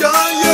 done you.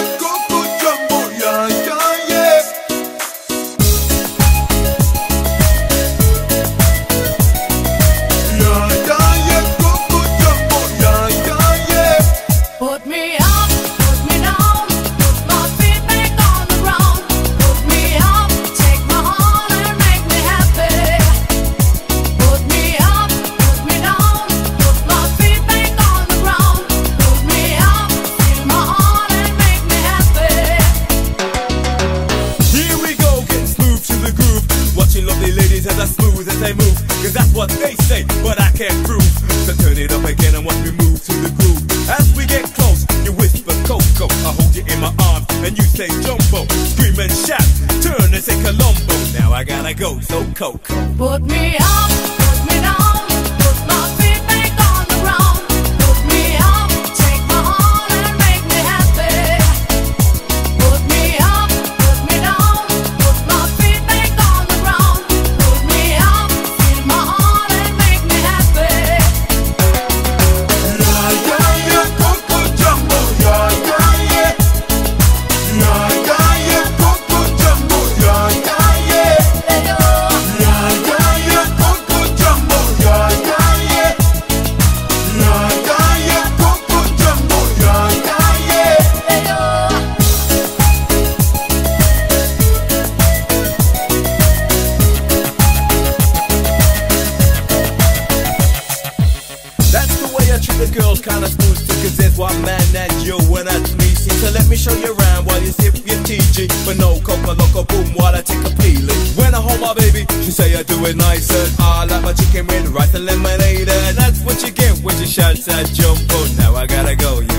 as I smooth as I move. Cause that's what they say, but I can't prove. So turn it up again and watch me move to the groove. As we get close, you whisper Coco. I hold you in my arms and you say Jamboo. Scream and shout, turn and say Colombo. Now I gotta go, so Coco. Put me up. So let me show you around while you sip your TG. But no coke, loco boom while I take a peeling. When I hold my baby, she say I do it nicer. I like my chicken with rice and lemonade. And that's what you get when you shout that Jamboo. Now I gotta go, yeah.